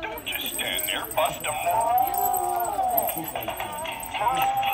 Don't just stand there, bust a move.